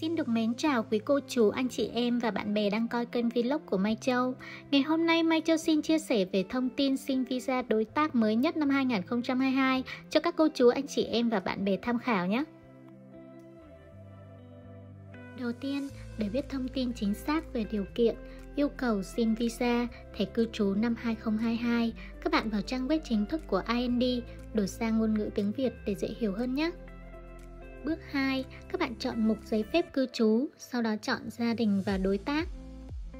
Xin được mến chào quý cô chú, anh chị em và bạn bè đang coi kênh vlog của Mai Châu. Ngày hôm nay Mai Châu xin chia sẻ về thông tin xin visa đối tác mới nhất năm 2022 cho các cô chú, anh chị em và bạn bè tham khảo nhé. Đầu tiên, để biết thông tin chính xác về điều kiện, yêu cầu xin visa, thẻ cư trú năm 2022, các bạn vào trang web chính thức của IND, đổi sang ngôn ngữ tiếng Việt để dễ hiểu hơn nhé. Bước 2, các bạn chọn mục giấy phép cư trú, sau đó chọn gia đình và đối tác.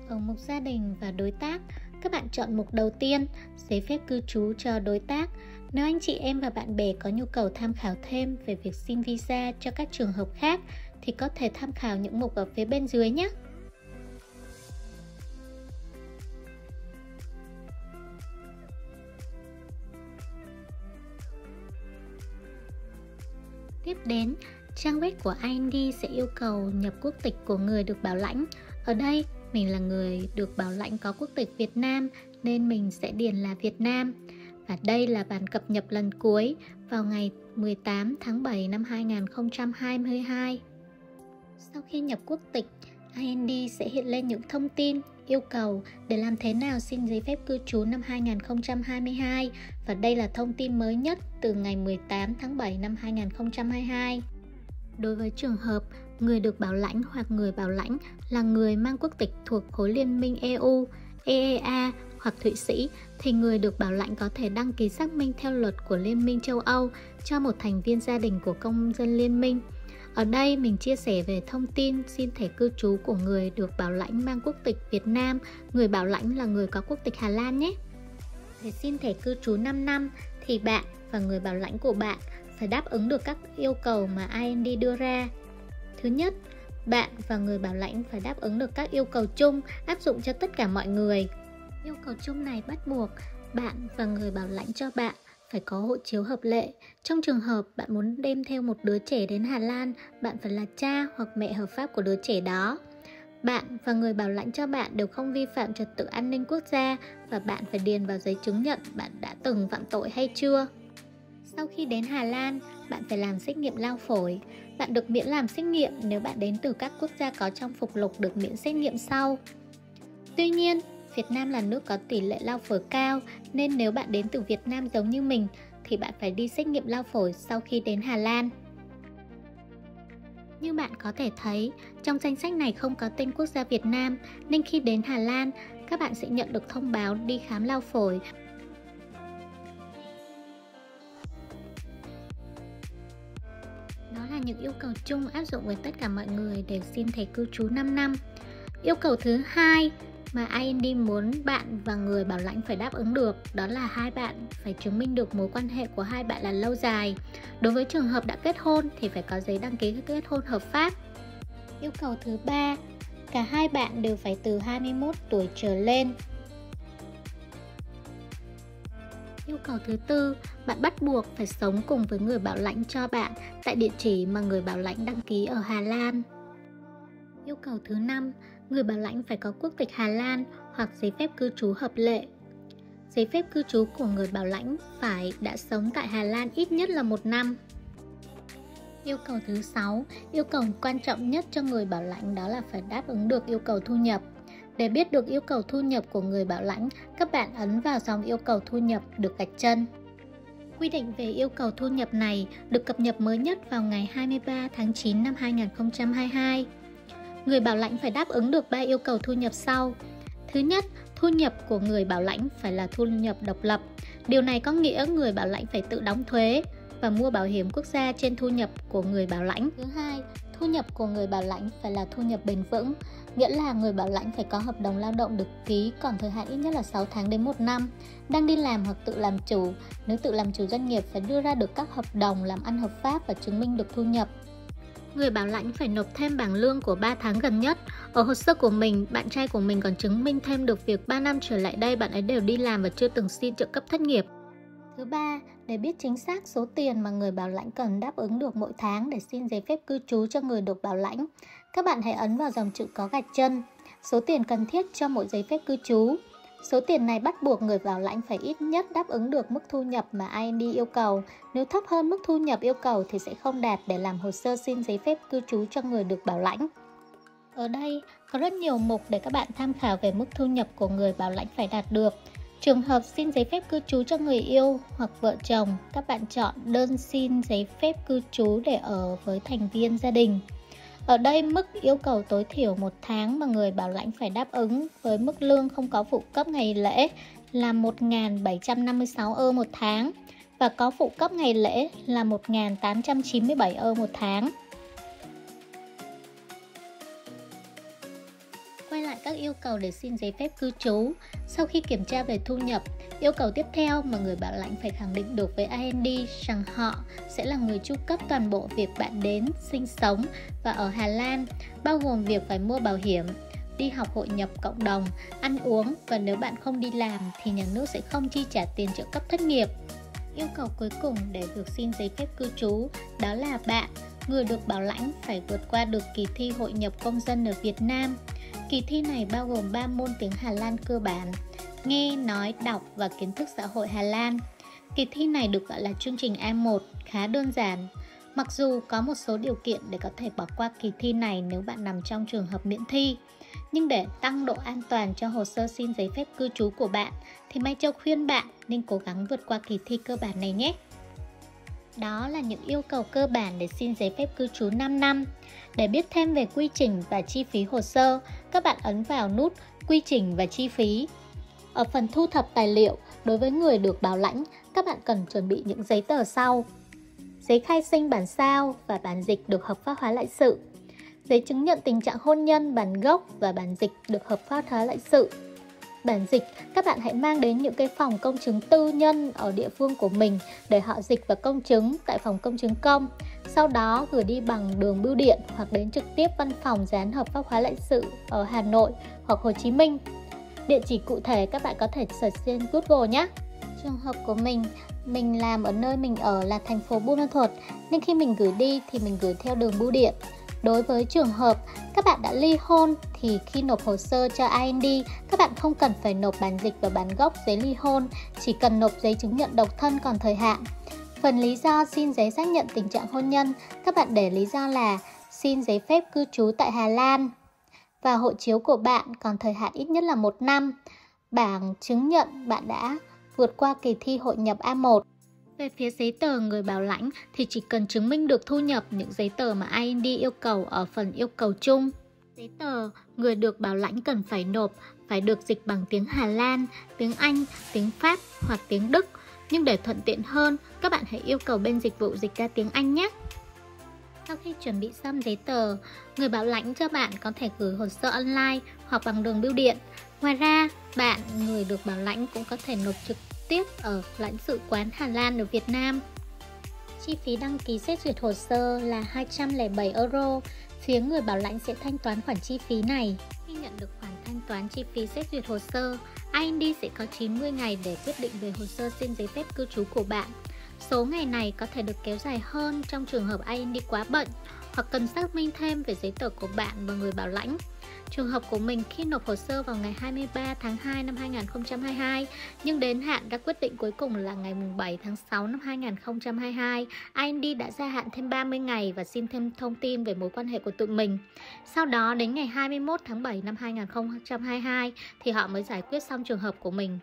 Ở mục gia đình và đối tác, các bạn chọn mục đầu tiên, giấy phép cư trú cho đối tác. Nếu anh chị em và bạn bè có nhu cầu tham khảo thêm về việc xin visa cho các trường hợp khác thì có thể tham khảo những mục ở phía bên dưới nhé. Tiếp đến, trang web của IND sẽ yêu cầu nhập quốc tịch của người được bảo lãnh. Ở đây, mình là người được bảo lãnh có quốc tịch Việt Nam nên mình sẽ điền là Việt Nam. Và đây là bản cập nhật lần cuối vào ngày 18 tháng 7 năm 2022. Sau khi nhập quốc tịch, IND sẽ hiện lên những thông tin yêu cầu để làm thế nào xin giấy phép cư trú năm 2022 và đây là thông tin mới nhất từ ngày 18 tháng 7 năm 2022. Đối với trường hợp người được bảo lãnh hoặc người bảo lãnh là người mang quốc tịch thuộc khối liên minh EU, EEA hoặc Thụy Sĩ thì người được bảo lãnh có thể đăng ký xác minh theo luật của Liên minh châu Âu cho một thành viên gia đình của công dân liên minh. Ở đây mình chia sẻ về thông tin xin thẻ cư trú của người được bảo lãnh mang quốc tịch Việt Nam, người bảo lãnh là người có quốc tịch Hà Lan nhé. Để xin thẻ cư trú 5 năm thì bạn và người bảo lãnh của bạn phải đáp ứng được các yêu cầu mà IND đưa ra. Thứ nhất, bạn và người bảo lãnh phải đáp ứng được các yêu cầu chung áp dụng cho tất cả mọi người. Yêu cầu chung này bắt buộc bạn và người bảo lãnh cho bạn phải có hộ chiếu hợp lệ. Trong trường hợp bạn muốn đem theo một đứa trẻ đến Hà Lan, bạn phải là cha hoặc mẹ hợp pháp của đứa trẻ đó. Bạn và người bảo lãnh cho bạn đều không vi phạm trật tự an ninh quốc gia và bạn phải điền vào giấy chứng nhận bạn đã từng phạm tội hay chưa. Sau khi đến Hà Lan, bạn phải làm xét nghiệm lao phổi. Bạn được miễn làm xét nghiệm nếu bạn đến từ các quốc gia có trong phục lục được miễn xét nghiệm sau. Tuy nhiên, Việt Nam là nước có tỷ lệ lao phổi cao nên nếu bạn đến từ Việt Nam giống như mình thì bạn phải đi xét nghiệm lao phổi sau khi đến Hà Lan. Như bạn có thể thấy, trong danh sách này không có tên quốc gia Việt Nam nên khi đến Hà Lan, các bạn sẽ nhận được thông báo đi khám lao phổi những yêu cầu chung áp dụng với tất cả mọi người để xin thẻ cư trú 5 năm. Yêu cầu thứ hai mà IND muốn bạn và người bảo lãnh phải đáp ứng được đó là hai bạn phải chứng minh được mối quan hệ của hai bạn là lâu dài. Đối với trường hợp đã kết hôn thì phải có giấy đăng ký kết hôn hợp pháp. Yêu cầu thứ ba, cả hai bạn đều phải từ 21 tuổi trở lên. Yêu cầu thứ tư, bạn bắt buộc phải sống cùng với người bảo lãnh cho bạn tại địa chỉ mà người bảo lãnh đăng ký ở Hà Lan. Yêu cầu thứ năm, người bảo lãnh phải có quốc tịch Hà Lan hoặc giấy phép cư trú hợp lệ. Giấy phép cư trú của người bảo lãnh phải đã sống tại Hà Lan ít nhất là một năm. Yêu cầu thứ 6, yêu cầu quan trọng nhất cho người bảo lãnh đó là phải đáp ứng được yêu cầu thu nhập. Để biết được yêu cầu thu nhập của người bảo lãnh, các bạn ấn vào dòng yêu cầu thu nhập được gạch chân. Quy định về yêu cầu thu nhập này được cập nhật mới nhất vào ngày 23 tháng 9 năm 2022 người bảo lãnh phải đáp ứng được 3 yêu cầu thu nhập sau. Thứ nhất, thu nhập của người bảo lãnh phải là thu nhập độc lập. Điều này có nghĩa người bảo lãnh phải tự đóng thuế và mua bảo hiểm quốc gia trên thu nhập của người bảo lãnh. Thứ hai, thu nhập của người bảo lãnh phải là thu nhập bền vững, nghĩa là người bảo lãnh phải có hợp đồng lao động được ký còn thời hạn ít nhất là 6 tháng đến 1 năm, đang đi làm hoặc tự làm chủ. Nếu tự làm chủ doanh nghiệp phải đưa ra được các hợp đồng làm ăn hợp pháp và chứng minh được thu nhập người bảo lãnh phải nộp thêm bảng lương của 3 tháng gần nhất. Ở hồ sơ của mình, bạn trai của mình còn chứng minh thêm được việc 3 năm trở lại đây bạn ấy đều đi làm và chưa từng xin trợ cấp thất nghiệp. Thứ ba, để biết chính xác số tiền mà người bảo lãnh cần đáp ứng được mỗi tháng để xin giấy phép cư trú cho người được bảo lãnh, các bạn hãy ấn vào dòng chữ có gạch chân, số tiền cần thiết cho mỗi giấy phép cư trú. Số tiền này bắt buộc người bảo lãnh phải ít nhất đáp ứng được mức thu nhập mà IND yêu cầu. Nếu thấp hơn mức thu nhập yêu cầu thì sẽ không đạt để làm hồ sơ xin giấy phép cư trú cho người được bảo lãnh. Ở đây có rất nhiều mục để các bạn tham khảo về mức thu nhập của người bảo lãnh phải đạt được. Trường hợp xin giấy phép cư trú cho người yêu hoặc vợ chồng, các bạn chọn đơn xin giấy phép cư trú để ở với thành viên gia đình. Ở đây mức yêu cầu tối thiểu một tháng mà người bảo lãnh phải đáp ứng với mức lương không có phụ cấp ngày lễ là 1.756 ơ một tháng và có phụ cấp ngày lễ là 1.897 ơ một tháng. Các yêu cầu để xin giấy phép cư trú. Sau khi kiểm tra về thu nhập, yêu cầu tiếp theo mà người bảo lãnh phải khẳng định được với IND rằng họ sẽ là người chu cấp toàn bộ việc bạn đến, sinh sống và ở Hà Lan, bao gồm việc phải mua bảo hiểm, đi học hội nhập cộng đồng, ăn uống và nếu bạn không đi làm thì nhà nước sẽ không chi trả tiền trợ cấp thất nghiệp. Yêu cầu cuối cùng để được xin giấy phép cư trú đó là bạn, người được bảo lãnh phải vượt qua được kỳ thi hội nhập công dân ở Việt Nam Kỳ thi này bao gồm 3 môn tiếng Hà Lan cơ bản, nghe, nói, đọc và kiến thức xã hội Hà Lan. Kỳ thi này được gọi là chương trình A1, khá đơn giản. Mặc dù có một số điều kiện để có thể bỏ qua kỳ thi này nếu bạn nằm trong trường hợp miễn thi, nhưng để tăng độ an toàn cho hồ sơ xin giấy phép cư trú của bạn thì Mai Châu khuyên bạn nên cố gắng vượt qua kỳ thi cơ bản này nhé. Đó là những yêu cầu cơ bản để xin giấy phép cư trú 5 năm. Để biết thêm về quy trình và chi phí hồ sơ, các bạn ấn vào nút Quy trình và chi phí. Ở phần thu thập tài liệu, đối với người được bảo lãnh, các bạn cần chuẩn bị những giấy tờ sau. Giấy khai sinh bản sao và bản dịch được hợp pháp hóa lại sự. Giấy chứng nhận tình trạng hôn nhân bản gốc và bản dịch được hợp pháp hóa lại sự bản dịch, các bạn hãy mang đến những cái phòng công chứng tư nhân ở địa phương của mình để họ dịch và công chứng tại phòng công chứng công. Sau đó gửi đi bằng đường bưu điện hoặc đến trực tiếp văn phòng dán hợp pháp hóa lãnh sự ở Hà Nội hoặc Hồ Chí Minh. Địa chỉ cụ thể các bạn có thể search trên Google nhé. Trường hợp của mình, mình làm ở nơi mình ở là thành phố Buôn Ma Thuột nên khi mình gửi đi thì mình gửi theo đường bưu điện. Đối với trường hợp các bạn đã ly hôn thì khi nộp hồ sơ cho IND, các bạn không cần phải nộp bản dịch và bản gốc giấy ly hôn, chỉ cần nộp giấy chứng nhận độc thân còn thời hạn. Phần lý do xin giấy xác nhận tình trạng hôn nhân, các bạn để lý do là xin giấy phép cư trú tại Hà Lan và hộ chiếu của bạn còn thời hạn ít nhất là một năm. Bảng chứng nhận bạn đã vượt qua kỳ thi hội nhập A1. Về phía giấy tờ người bảo lãnh thì chỉ cần chứng minh được thu nhập những giấy tờ mà IND yêu cầu ở phần yêu cầu chung. Giấy tờ người được bảo lãnh cần phải nộp phải được dịch bằng tiếng Hà Lan, tiếng Anh, tiếng Pháp hoặc tiếng Đức. Nhưng để thuận tiện hơn, các bạn hãy yêu cầu bên dịch vụ dịch ra tiếng Anh nhé. Sau khi chuẩn bị xong giấy tờ, người bảo lãnh cho bạn có thể gửi hồ sơ online hoặc bằng đường bưu điện. Ngoài ra, bạn, người được bảo lãnh cũng có thể nộp trực tiếp ở lãnh sự quán Hà Lan ở Việt Nam. Chi phí đăng ký xét duyệt hồ sơ là 207 euro, phía người bảo lãnh sẽ thanh toán khoản chi phí này. Khi nhận được khoản thanh toán chi phí xét duyệt hồ sơ, IND sẽ có 90 ngày để quyết định về hồ sơ xin giấy phép cư trú của bạn. Số ngày này có thể được kéo dài hơn trong trường hợp IND quá bận hoặc cần xác minh thêm về giấy tờ của bạn và người bảo lãnh. Trường hợp của mình khi nộp hồ sơ vào ngày 23 tháng 2 năm 2022 nhưng đến hạn ra quyết định cuối cùng là ngày 7 tháng 6 năm 2022, IND đã gia hạn thêm 30 ngày và xin thêm thông tin về mối quan hệ của tụi mình. Sau đó đến ngày 21 tháng 7 năm 2022 thì họ mới giải quyết xong trường hợp của mình.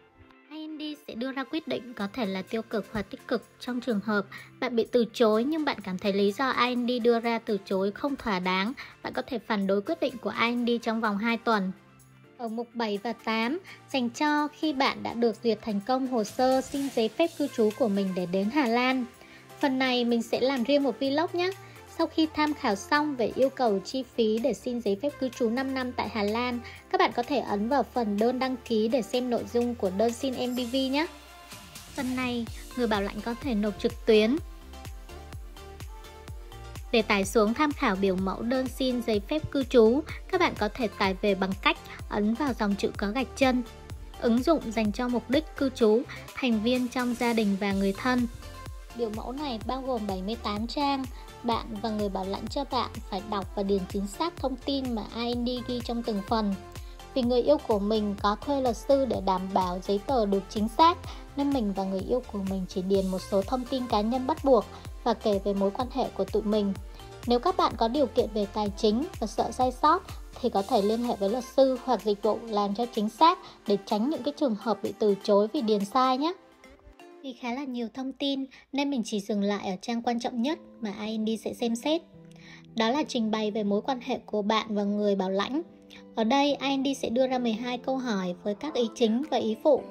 Wendy sẽ đưa ra quyết định có thể là tiêu cực hoặc tích cực trong trường hợp bạn bị từ chối nhưng bạn cảm thấy lý do IND đưa ra từ chối không thỏa đáng, bạn có thể phản đối quyết định của IND trong vòng 2 tuần. Ở mục 7 và 8 dành cho khi bạn đã được duyệt thành công hồ sơ xin giấy phép cư trú của mình để đến Hà Lan. Phần này mình sẽ làm riêng một vlog nhé. Sau khi tham khảo xong về yêu cầu chi phí để xin giấy phép cư trú 5 năm tại Hà Lan, các bạn có thể ấn vào phần đơn đăng ký để xem nội dung của đơn xin MBV nhé. Phần này, người bảo lãnh có thể nộp trực tuyến. Để tải xuống tham khảo biểu mẫu đơn xin giấy phép cư trú, các bạn có thể tải về bằng cách ấn vào dòng chữ có gạch chân. Ứng dụng dành cho mục đích cư trú, thành viên trong gia đình và người thân. Biểu mẫu này bao gồm 78 trang, bạn và người bảo lãnh cho bạn phải đọc và điền chính xác thông tin mà IND ghi trong từng phần. Vì người yêu của mình có thuê luật sư để đảm bảo giấy tờ được chính xác nên mình và người yêu của mình chỉ điền một số thông tin cá nhân bắt buộc và kể về mối quan hệ của tụi mình. Nếu các bạn có điều kiện về tài chính và sợ sai sót thì có thể liên hệ với luật sư hoặc dịch vụ làm cho chính xác để tránh những cái trường hợp bị từ chối vì điền sai nhé. Vì khá là nhiều thông tin nên mình chỉ dừng lại ở trang quan trọng nhất mà IND sẽ xem xét. Đó là trình bày về mối quan hệ của bạn và người bảo lãnh. Ở đây IND sẽ đưa ra 12 câu hỏi với các ý chính và ý phụ.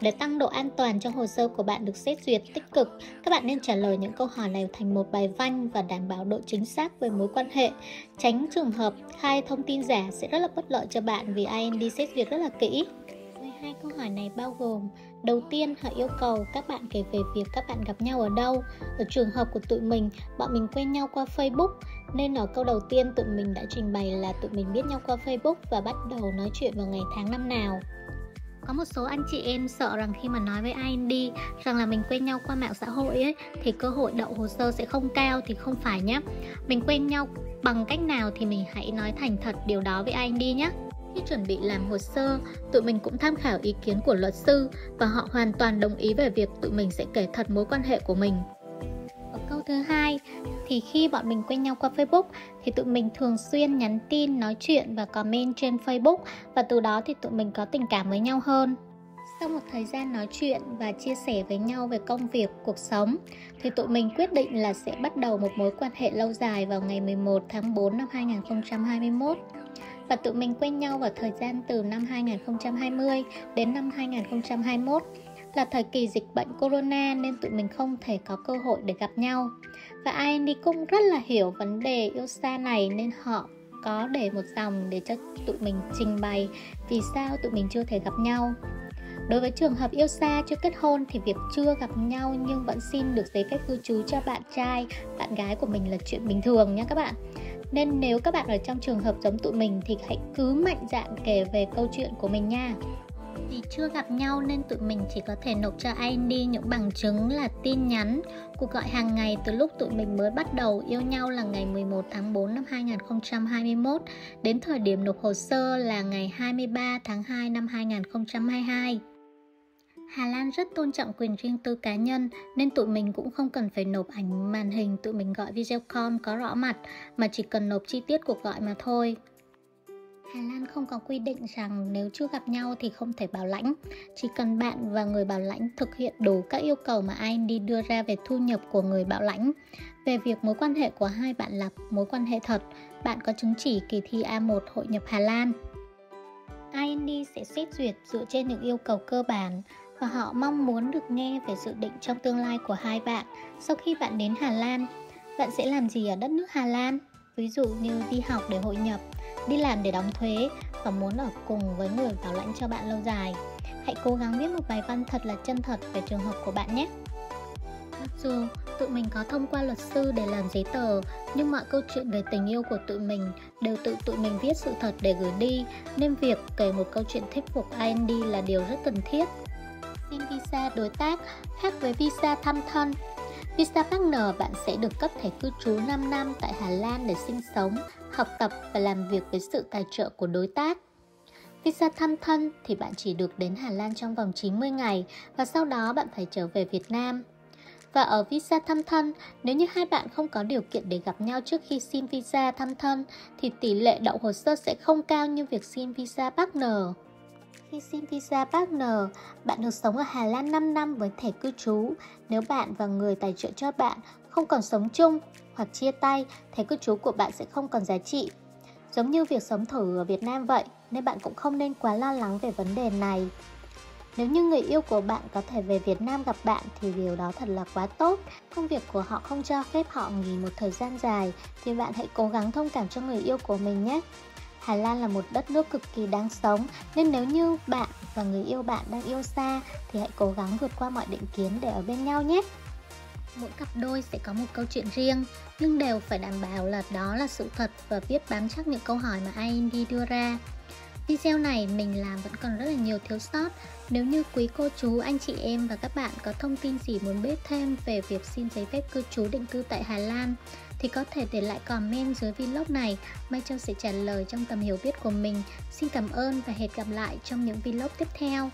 Để tăng độ an toàn cho hồ sơ của bạn được xét duyệt tích cực, các bạn nên trả lời những câu hỏi này thành một bài văn và đảm bảo độ chính xác về mối quan hệ. Tránh trường hợp khai thông tin giả sẽ rất là bất lợi cho bạn vì IND xét duyệt rất là kỹ hai câu hỏi này bao gồm Đầu tiên, họ yêu cầu các bạn kể về việc các bạn gặp nhau ở đâu. Ở trường hợp của tụi mình, bọn mình quen nhau qua Facebook, nên ở câu đầu tiên tụi mình đã trình bày là tụi mình biết nhau qua Facebook và bắt đầu nói chuyện vào ngày tháng năm nào. Có một số anh chị em sợ rằng khi mà nói với IND rằng là mình quen nhau qua mạng xã hội ấy thì cơ hội đậu hồ sơ sẽ không cao thì không phải nhé. Mình quen nhau bằng cách nào thì mình hãy nói thành thật điều đó với anh đi nhé. Khi chuẩn bị làm hồ sơ, tụi mình cũng tham khảo ý kiến của luật sư và họ hoàn toàn đồng ý về việc tụi mình sẽ kể thật mối quan hệ của mình. Ở câu thứ hai, thì khi bọn mình quen nhau qua Facebook thì tụi mình thường xuyên nhắn tin, nói chuyện và comment trên Facebook và từ đó thì tụi mình có tình cảm với nhau hơn. Sau một thời gian nói chuyện và chia sẻ với nhau về công việc, cuộc sống thì tụi mình quyết định là sẽ bắt đầu một mối quan hệ lâu dài vào ngày 11 tháng 4 năm 2021 và tụi mình quen nhau vào thời gian từ năm 2020 đến năm 2021 là thời kỳ dịch bệnh corona nên tụi mình không thể có cơ hội để gặp nhau. Và IND cũng rất là hiểu vấn đề yêu xa này nên họ có để một dòng để cho tụi mình trình bày vì sao tụi mình chưa thể gặp nhau. Đối với trường hợp yêu xa chưa kết hôn thì việc chưa gặp nhau nhưng vẫn xin được giấy phép cư trú cho bạn trai, bạn gái của mình là chuyện bình thường nha các bạn. Nên nếu các bạn ở trong trường hợp giống tụi mình thì hãy cứ mạnh dạn kể về câu chuyện của mình nha. Vì chưa gặp nhau nên tụi mình chỉ có thể nộp cho IND những bằng chứng là tin nhắn, cuộc gọi hàng ngày từ lúc tụi mình mới bắt đầu yêu nhau là ngày 11 tháng 4 năm 2021 đến thời điểm nộp hồ sơ là ngày 23 tháng 2 năm 2022. Hà Lan rất tôn trọng quyền riêng tư cá nhân nên tụi mình cũng không cần phải nộp ảnh màn hình tụi mình gọi video call có rõ mặt mà chỉ cần nộp chi tiết cuộc gọi mà thôi. Hà Lan không có quy định rằng nếu chưa gặp nhau thì không thể bảo lãnh. Chỉ cần bạn và người bảo lãnh thực hiện đủ các yêu cầu mà IND đưa ra về thu nhập của người bảo lãnh. Về việc mối quan hệ của hai bạn là mối quan hệ thật, bạn có chứng chỉ kỳ thi A1 hội nhập Hà Lan. IND sẽ xét duyệt dựa trên những yêu cầu cơ bản và họ mong muốn được nghe về dự định trong tương lai của hai bạn sau khi bạn đến Hà Lan. Bạn sẽ làm gì ở đất nước Hà Lan? Ví dụ như đi học để hội nhập, đi làm để đóng thuế và muốn ở cùng với người bảo lãnh cho bạn lâu dài. Hãy cố gắng viết một bài văn thật là chân thật về trường hợp của bạn nhé. Mặc dù tụi mình có thông qua luật sư để làm giấy tờ, nhưng mọi câu chuyện về tình yêu của tụi mình đều tự tụi mình viết sự thật để gửi đi, nên việc kể một câu chuyện thuyết phục IND là điều rất cần thiết xin visa đối tác khác với visa thăm thân. Visa partner bạn sẽ được cấp thẻ cư trú 5 năm tại Hà Lan để sinh sống, học tập và làm việc với sự tài trợ của đối tác. Visa thăm thân thì bạn chỉ được đến Hà Lan trong vòng 90 ngày và sau đó bạn phải trở về Việt Nam. Và ở visa thăm thân, nếu như hai bạn không có điều kiện để gặp nhau trước khi xin visa thăm thân thì tỷ lệ đậu hồ sơ sẽ không cao như việc xin visa partner. Khi xin visa partner, bạn được sống ở Hà Lan 5 năm với thẻ cư trú. Nếu bạn và người tài trợ cho bạn không còn sống chung hoặc chia tay, thẻ cư trú của bạn sẽ không còn giá trị. Giống như việc sống thử ở Việt Nam vậy, nên bạn cũng không nên quá lo lắng về vấn đề này. Nếu như người yêu của bạn có thể về Việt Nam gặp bạn thì điều đó thật là quá tốt. Công việc của họ không cho phép họ nghỉ một thời gian dài thì bạn hãy cố gắng thông cảm cho người yêu của mình nhé. Hà Lan là một đất nước cực kỳ đáng sống, nên nếu như bạn và người yêu bạn đang yêu xa thì hãy cố gắng vượt qua mọi định kiến để ở bên nhau nhé. Mỗi cặp đôi sẽ có một câu chuyện riêng, nhưng đều phải đảm bảo là đó là sự thật và biết bám chắc những câu hỏi mà IND đưa ra. Video này mình làm vẫn còn rất là nhiều thiếu sót. Nếu như quý cô chú, anh chị em và các bạn có thông tin gì muốn biết thêm về việc xin giấy phép cư trú định cư tại Hà Lan thì có thể để lại comment dưới vlog này. Mai Châu sẽ trả lời trong tầm hiểu biết của mình. Xin cảm ơn và hẹn gặp lại trong những vlog tiếp theo.